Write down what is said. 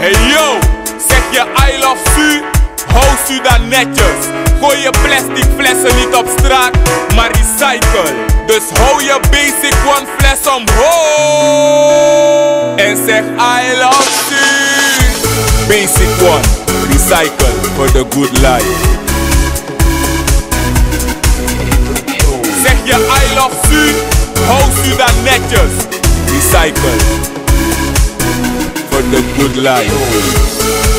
Hey yo, zeg je I love Su, hou Su dan netjes. Gooi je plastic flessen niet op straat, maar recycle. Dus hou je basic one fles omhoog. En zeg I love Su. Basic one, recycle for the good life. Zeg je I love Su, hou Su dan netjes. Recycle good life.